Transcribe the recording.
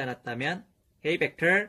않았다면 Hey Vector